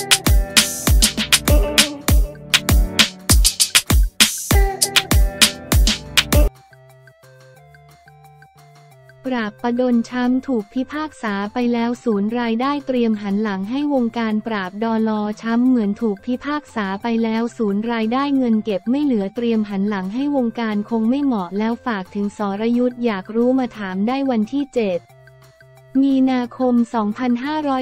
ปราบประดนช้ำถูกพิพากษาไปแล้วศูนย์รายได้เตรียมหันหลังให้วงการปราบดอลอช้ำเหมือนถูกพิพากษาไปแล้วศูนย์รายได้เงินเก็บไม่เหลือเตรียมหันหลังให้วงการคงไม่เหมาะแล้วฝากถึงสรยุทธ์อยากรู้มาถามได้วันที่ 7 มีนาคม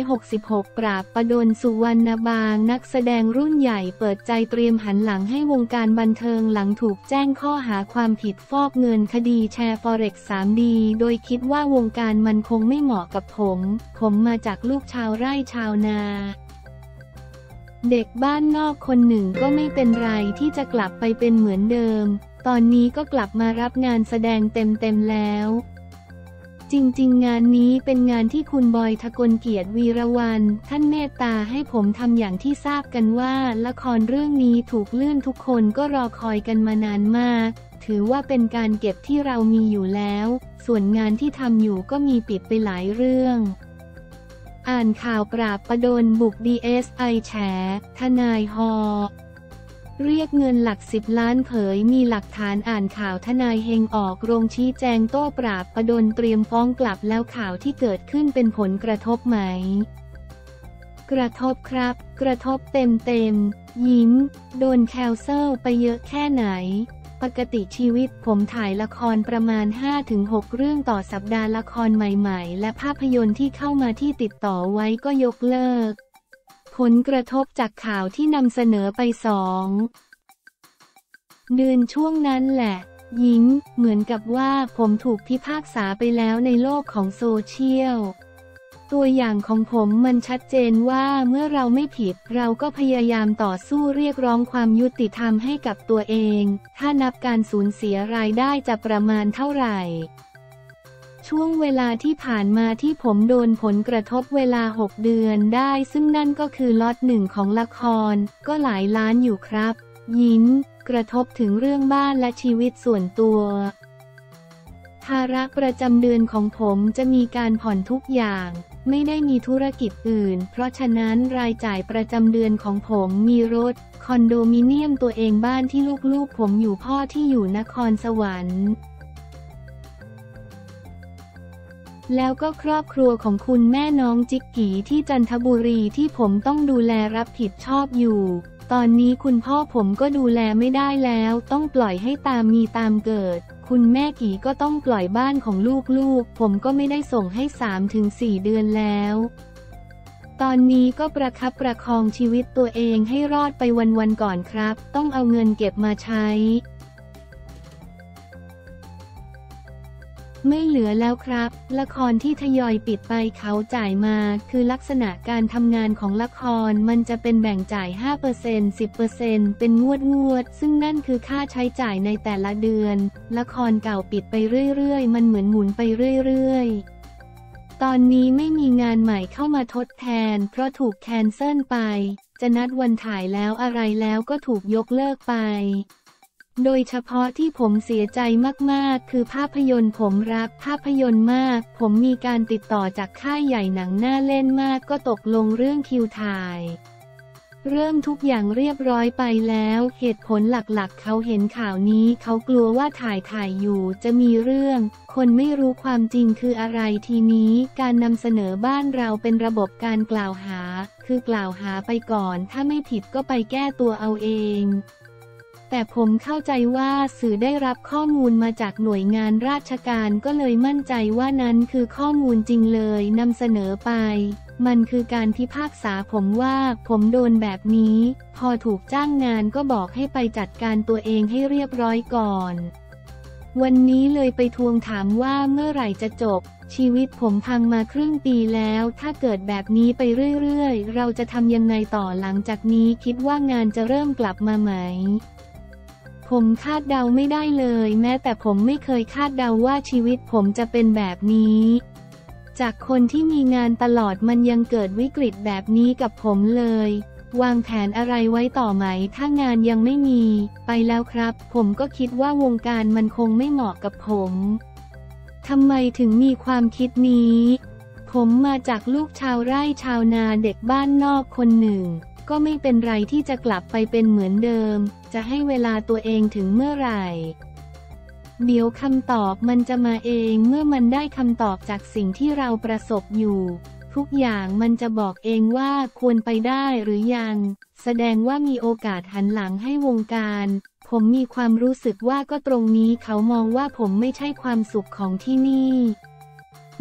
2566 ปราบประดนสุวรรณบาง นักแสดงรุ่นใหญ่เปิดใจเตรียมหันหลังให้วงการบันเทิงหลังถูกแจ้งข้อหาความผิดฟอกเงินคดีแชร์ฟอเร็กซ์ 3D โดยคิดว่าวงการมันคงไม่เหมาะกับผม ผมมาจากลูกชาวไร่ชาวนาเด็กบ้านนอกคนหนึ่งก็ไม่เป็นไรที่จะกลับไปเป็นเหมือนเดิม ตอนนี้ก็กลับมารับงานแสดงเต็มๆแล้ว จริงๆ งานนี้เป็นงานที่คุณบอยทะกลเกียรติวีรวันท่านเมตตาให้ผมทำอย่างที่ทราบกันว่า ละครเรื่องนี้ถูกเลื่อนทุกคนก็รอคอยกันมานานมาก ถือว่าเป็นการเก็บที่เรามีอยู่แล้ว ส่วนงานที่ทำอยู่ก็มีปิดไปหลายเรื่องอ่านข่าวปราบประดนบุก DSI แฉทนายฮอ เรียกเงินหลักสิบล้านเผยมีหลักฐานอ่านข่าวทนายเฮงออกโรงชี้แจงโต้ปราบประดนเตรียมฟ้องกลับแล้วข่าวที่เกิดขึ้นเป็นผลกระทบไหม กระทบครับ กระทบเต็มเต็มยิ้ม โดนแคลเซลไปเยอะแค่ไหน ปกติชีวิตผมถ่ายละครประมาณ 5-6 เรื่องต่อสัปดาห์ละครใหม่ ๆ และภาพยนตร์ที่เข้ามาที่ติดต่อไว้ก็ยกเลิก ผลกระทบจากข่าวที่นำเสนอไปสองเดือนช่วงนั้นแหละยิ้มเหมือนกับว่าผมถูกพิพากษาไปแล้วในโลกของโซเชียล ตัวอย่างของผมมันชัดเจนว่าเมื่อเราไม่ผิด เราก็พยายามต่อสู้เรียกร้องความยุติธรรมให้กับตัวเอง ถ้านับการสูญเสียรายได้จะประมาณเท่าไหร่ ช่วงเวลาที่ผ่านมาที่ผมโดนผลกระทบเวลา 6 เดือนได้ ซึ่งนั่นก็คือล็อตหนึ่งของละคร ก็หลายล้านอยู่ครับ ยิ้ม กระทบถึงเรื่องบ้านและชีวิตส่วนตัวภาระประจำเดือนของผมจะมีการผ่อนทุกอย่าง ไม่ได้มีธุรกิจอื่น เพราะฉะนั้นรายจ่ายประจำเดือนของผมมีรถ คอนโดมิเนียมตัวเองบ้านที่ลูกๆ ผมอยู่พ่อที่อยู่นครสวรรค์ แล้วก็ครอบครัวของคุณแม่น้องจิกกีที่จันทบุรีที่ผมต้องดูแลรับผิดชอบอยู่ ตอนนี้คุณพ่อผมก็ดูแลไม่ได้แล้ว ต้องปล่อยให้ตามมีตามเกิด คุณแม่กีก็ต้องปล่อยบ้านของลูกๆ ผมก็ไม่ได้ส่งให้ 3-4 เดือนแล้ว ตอนนี้ก็ประคับประคองชีวิตตัวเองให้รอดไปวันๆก่อนครับ ต้องเอาเงินเก็บมาใช้ ไม่เหลือแล้วครับ ละครที่ทยอยปิดไปเขาจ่ายมา คือลักษณะการทำงานของละครมันจะเป็นแบ่งจ่าย 5% 10%เป็นงวดงวด ซึ่งนั่นคือค่าใช้จ่ายในแต่ละเดือน ละครเก่าปิดไปเรื่อยๆ มันเหมือนหมุนไปเรื่อยๆตอนนี้ไม่มีงานใหม่เข้ามาทดแทน เพราะถูกแคนเซิลไป จะนัดวันถ่ายแล้วอะไรแล้วก็ถูกยกเลิกไป โดยเฉพาะที่ผมเสียใจมากๆ คือภาพยนตร์ผมรักภาพยนตร์มาก ผมมีการติดต่อจากค่ายใหญ่หนังหน้าเล่นมากก็ตกลงเรื่องคิวถ่าย เริ่มทุกอย่างเรียบร้อยไปแล้ว เหตุผลหลักๆ เขาเห็นข่าวนี้เขากลัวว่าถ่ายถ่ายอยู่จะมีเรื่อง คนไม่รู้ความจริงคืออะไรทีนี้การนำเสนอบ้านเราเป็นระบบการกล่าวหา คือกล่าวหาไปก่อน ถ้าไม่ผิดก็ไปแก้ตัวเอาเอง แต่ผมเข้าใจว่าสื่อได้รับข้อมูลมาจากหน่วยงานราชการก็เลยมั่นใจว่านั้นคือข้อมูลจริงเลยนำเสนอไป มันคือการพิพากษาผมว่าผมโดนแบบนี้ พอถูกจ้างงานก็บอกให้ไปจัดการตัวเองให้เรียบร้อยก่อน วันนี้เลยไปทวงถามว่าเมื่อไหร่จะจบ ชีวิตผมพังมาครึ่งปีแล้ว ถ้าเกิดแบบนี้ไปเรื่อยๆ เราจะทำยังไงต่อหลังจากนี้คิดว่างานจะเริ่มกลับมาไหม ผมคาดเดาไม่ได้เลย แม้แต่ผมไม่เคยคาดเดาว่าชีวิตผมจะเป็นแบบนี้ จากคนที่มีงานตลอดมันยังเกิดวิกฤตแบบนี้กับผมเลย วางแผนอะไรไว้ต่อไหม ถ้างานยังไม่มี ไปแล้วครับ ผมก็คิดว่าวงการมันคงไม่เหมาะกับผมทำไมถึงมีความคิดนี้ ผมมาจากลูกชาวไร่ชาวนาเด็กบ้านนอกคนหนึ่ง ก็ไม่เป็นไรที่จะกลับไปเป็นเหมือนเดิม จะให้เวลาตัวเองถึงเมื่อไหร่ เดี๋ยวคำตอบมันจะมาเองเมื่อมันได้คำตอบจากสิ่งที่เราประสบอยู่ ทุกอย่างมันจะบอกเองว่าควรไปได้หรือยัง แสดงว่ามีโอกาสหันหลังให้วงการ ผมมีความรู้สึกว่าก็ตรงนี้เขามองว่าผมไม่ใช่ความสุขของที่นี่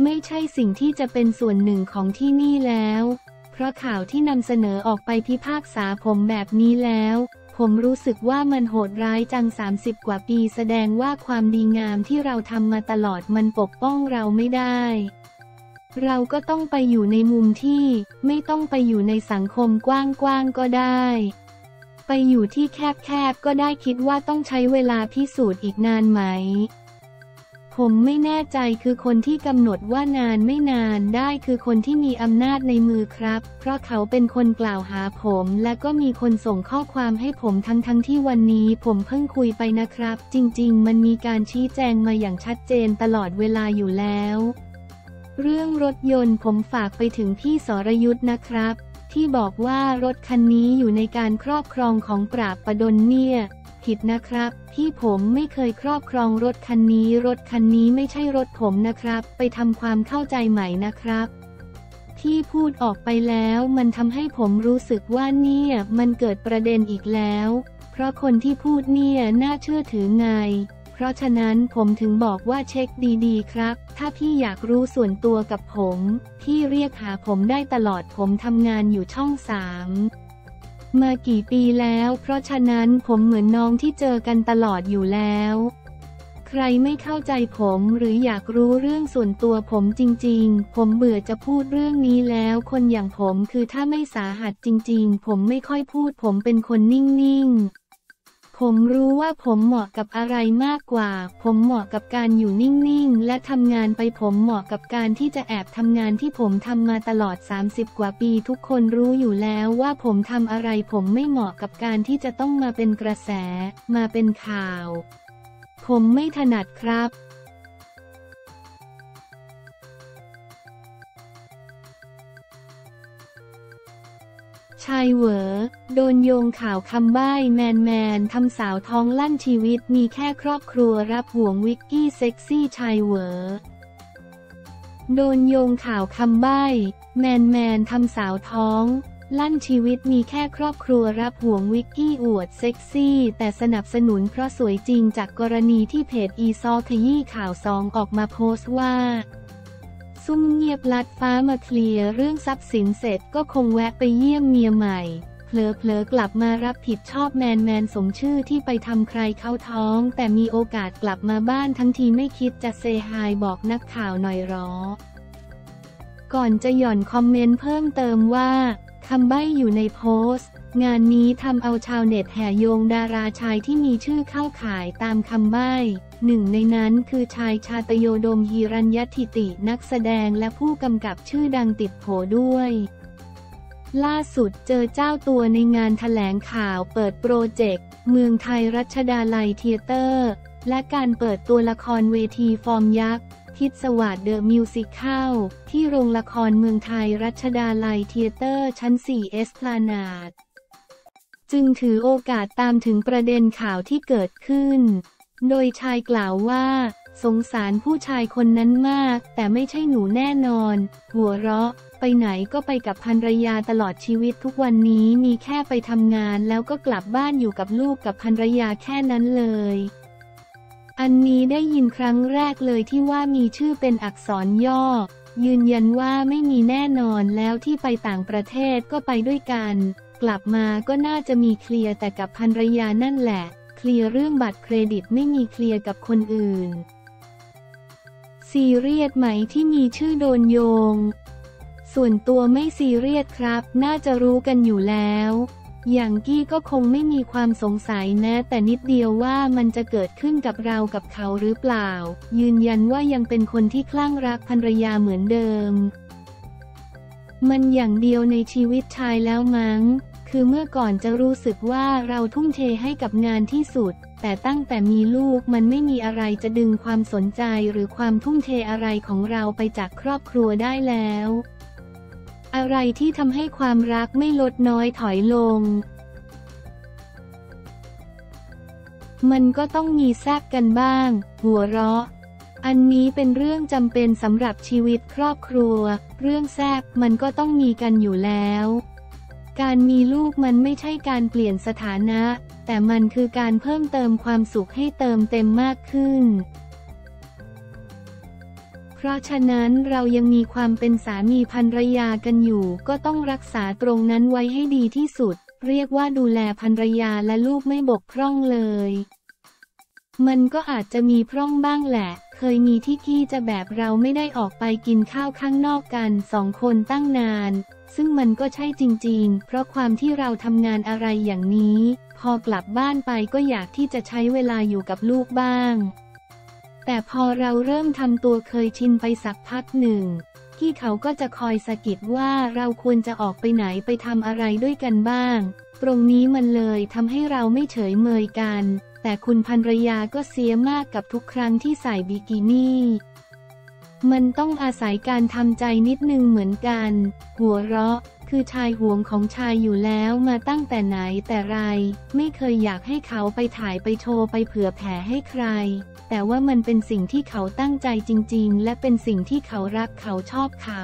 ไม่ใช่สิ่งที่จะเป็นส่วนหนึ่งของที่นี่แล้วเพราะข่าวที่นำเสนอออกไปพิพากษาผมแบบนี้แล้ว ผมรู้สึกว่ามันโหดร้ายจัง 30 กว่าปีแสดงว่าความดีงามที่เราทำมาตลอดมันปกป้องเราไม่ได้ เราก็ต้องไปอยู่ในมุมที่ ไม่ต้องไปอยู่ในสังคมกว้างๆก็ได้ ไปอยู่ที่แคบๆก็ได้คิดว่าต้องใช้เวลาพิสูจน์อีกนานไหม มไม่แน่ใจคือคนที่กำหนดว่านานไม่นานได้คือคนที่มีอำนาจในมือครับ เพราะเขาเป็นคนกล่าวหาผม และก็มีคนส่งข้อความให้ผมทั้งทั้งที่วันนี้ผมเพิ่งคุยไปนะครับ จริง ๆ มันมีการชี้แจงมาอย่างชัดเจนตลอดเวลาอยู่แล้ว เรื่องรถยนต์ผมฝากไปถึงพี่สรยุทธ์นะครับ ที่บอกว่ารถคันนี้อยู่ในการครอบครองของปราบประดนเนี่ย ผิดนะครับพี่ผมไม่เคยครอบครองรถคันนี้ รถคันนี้ไม่ใช่รถผมนะครับ ไปทำความเข้าใจใหม่นะครับที่พูดออกไปแล้วมันทำให้ผมรู้สึกว่าเนี่ยมันเกิดประเด็นอีกแล้ว เพราะคนที่พูดเนี่ยน่าเชื่อถือไง เพราะฉะนั้นผมถึงบอกว่าเช็คดีๆ ครับ ถ้าพี่อยากรู้ส่วนตัวกับผมพี่เรียกหาผมได้ตลอดผมทำงานอยู่ช่องสาม มากี่ปีแล้ว เพราะฉะนั้นผมเหมือนน้องที่เจอกันตลอดอยู่แล้ว ใครไม่เข้าใจผมหรืออยากรู้เรื่องส่วนตัวผมจริง ๆ ผมเบื่อจะพูดเรื่องนี้แล้ว คนอย่างผมคือถ้าไม่สาหัสจริง ๆ ผมไม่ค่อยพูดผมเป็นคนนิ่ง ๆ ผมรู้ว่าผมเหมาะกับอะไรมากกว่า ผมเหมาะกับการอยู่นิ่งๆ และทำงานไปผมเหมาะกับการที่จะแอบทำงานที่ผมทำมาตลอด 30 กว่าปีทุกคนรู้อยู่แล้วว่าผมทำอะไรผมไม่เหมาะกับการที่จะต้องมาเป็นกระแส มาเป็นข่าว ผมไม่ถนัดครับ ชายเหวอ โดนโยงข่าวคำใบ้แมนแมนทำสาวท้องลั่นชีวิตมีแค่ครอบครัวรับห่วงวิกกี้เซ็กซี่ชายเหวอ โดนโยงข่าวคำใบ้แมนแมนทำสาวท้อง ลั่นชีวิตมีแค่ครอบครัวรับห่วงวิกกี้อวดเซ็กซี่ แต่สนับสนุนเพราะสวยจริงจากกรณีที่เพจอีซอขยี้ข่าวซองออกมาโพสต์ว่า ซุ่มเงียบลัดฟ้ามาเคลียร์เรื่องทรัพย์สินเสร็จก็คงแวะไปเยี่ยมเมียใหม่ เผลอๆกลับมารับผิดชอบแมนแมนสมชื่อที่ไปทำใครเข้าท้อง แต่มีโอกาสกลับมาบ้านทั้งทีไม่คิดจะเซฮายบอกนักข่าวหน่อยหรอ ก่อนจะหย่อนคอมเมนต์เพิ่มเติมว่าคำใบ้อยู่ในโพสต์ งานนี้ทำเอาชาวเน็ตแห่โยงดาราชายที่มีชื่อเข้าขายตามคำใบ้ หนึ่งในนั้นคือชายชาตโยดมหิรัณยัษฐิตินักแสดงและผู้กำกับชื่อดังติดโผด้วย ล่าสุดเจอเจ้าตัวในงานแถลงข่าวเปิดโปรเจกต์ เมืองไทยรัชดาลัยเทียเตอร์ และการเปิดตัวละครเวทีฟอร์มยักษ์คิดสวัสด The Musical ที่โรงละครเมืองไทยรัชดาลัยเทียเตอร์ชั้น 4 เอสพลานาด จึงถือโอกาสตามถึงประเด็นข่าวที่เกิดขึ้น โดยชายกล่าวว่า สงสารผู้ชายคนนั้นมาก แต่ไม่ใช่หนูแน่นอน หัวเราะ ไปไหนก็ไปกับภรรยาตลอดชีวิตทุกวันนี้มีแค่ไปทำงานแล้วก็กลับบ้านอยู่กับลูกกับภรรยาแค่นั้นเลยอันนี้ได้ยินครั้งแรกเลยที่ว่ามีชื่อเป็นอักษรย่อ ยืนยันว่าไม่มีแน่นอนแล้วที่ไปต่างประเทศก็ไปด้วยกัน กลับมาก็น่าจะมีเคลียร์แต่กับภรรยานั่นแหละ เคลียร์เรื่องบัตรเครดิตไม่มีเคลียร์กับคนอื่น ซีเรียสไหมที่มีชื่อโดนโยง ส่วนตัวไม่ซีเรียสครับ น่าจะรู้กันอยู่แล้ว อย่างกี้ก็คงไม่มีความสงสัยนะ แต่นิดเดียวว่ามันจะเกิดขึ้นกับเรากับเขาหรือเปล่า ยืนยันว่ายังเป็นคนที่คลั่งรักภรรยาเหมือนเดิม มันอย่างเดียวในชีวิตชายแล้วมั้ง คือเมื่อก่อนจะรู้สึกว่าเราทุ่มเทให้กับงานที่สุด แต่ตั้งแต่มีลูกมันไม่มีอะไรจะดึงความสนใจหรือความทุ่มเทอะไรของเราไปจากครอบครัวได้แล้ว อะไรที่ทำให้ความรักไม่ลดน้อยถอยลง มันก็ต้องมีแซกกันบ้าง หัวเราะ อันนี้เป็นเรื่องจำเป็นสำหรับชีวิตครอบครัว เรื่องแซบมันก็ต้องมีกันอยู่แล้ว การมีลูกมันไม่ใช่การเปลี่ยนสถานะ แต่มันคือการเพิ่มเติมความสุขให้เติมเต็มมากขึ้น เพราะฉะนั้นเรายังมีความเป็นสามีภรรยากันอยู่ ก็ต้องรักษาตรงนั้นไว้ให้ดีที่สุด เรียกว่าดูแลภรรยาและลูกไม่บกพร่องเลย มันก็อาจจะมีพร่องบ้างแหละ เคยมีที่ขี้จะแบบเราไม่ได้ออกไปกินข้าวข้างนอกกันสองคนตั้งนาน ซึ่งมันก็ใช่จริง ๆ เพราะความที่เราทำงานอะไรอย่างนี้ พอกลับบ้านไปก็อยากที่จะใช้เวลาอยู่กับลูกบ้าง แต่พอเราเริ่มทำตัวเคยชินไปสักพักหนึ่ง ที่เขาก็จะคอยสะกิดว่าเราควรจะออกไปไหนไปทำอะไรด้วยกันบ้าง ตรงนี้มันเลยทำให้เราไม่เฉยเมยกัน แต่คุณภรรยาก็เสียมากกับทุกครั้งที่ใส่บิกินี่มันต้องอาศัยการทำใจนิดนึงเหมือนกัน หัวเราะ คือชายห่วงของชายอยู่แล้วมาตั้งแต่ไหนแต่ไร ไม่เคยอยากให้เขาไปถ่ายไปโชว์ไปเผื่อแผ่ให้ใคร แต่ว่ามันเป็นสิ่งที่เขาตั้งใจจริง ๆ และเป็นสิ่งที่เขารักเขาชอบเขา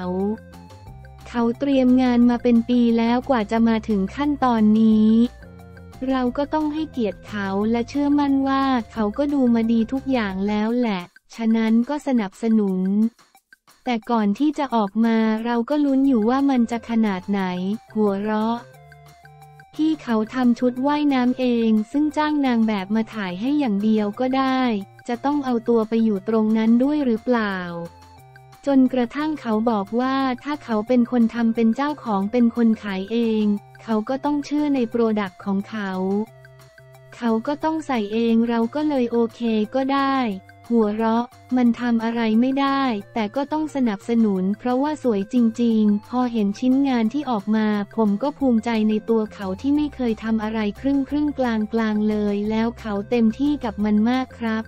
เขาเตรียมงานมาเป็นปีแล้วกว่าจะมาถึงขั้นตอนนี้เราก็ต้องให้เกียรติเขาและเชื่อมั่นว่าเขาก็ดูมาดีทุกอย่างแล้วแหละ ฉะนั้นก็สนับสนุน แต่ก่อนที่จะออกมาเราก็ลุ้นอยู่ว่ามันจะขนาดไหน หัวเราะที่เขาทำชุดว่ายน้ำเอง ซึ่งจ้างนางแบบมาถ่ายให้อย่างเดียวก็ได้ จะต้องเอาตัวไปอยู่ตรงนั้นด้วยหรือเปล่า จนกระทั่งเขาบอกว่าถ้าเขาเป็นคนทำเป็นเจ้าของเป็นคนขายเอง เขาก็ต้องเชื่อในโปรดักต์ของเขา เขาก็ต้องใส่เองเราก็เลยโอเคก็ได้ หัวเราะ มันทำอะไรไม่ได้ แต่ก็ต้องสนับสนุน เพราะว่าสวยจริง ๆ พอเห็นชิ้นงานที่ออกมา ผมก็ภูมิใจในตัวเขาที่ไม่เคยทำอะไรครึ่งครึ่งกลางกลางเลย แล้วเขาเต็มที่กับมันมากครับ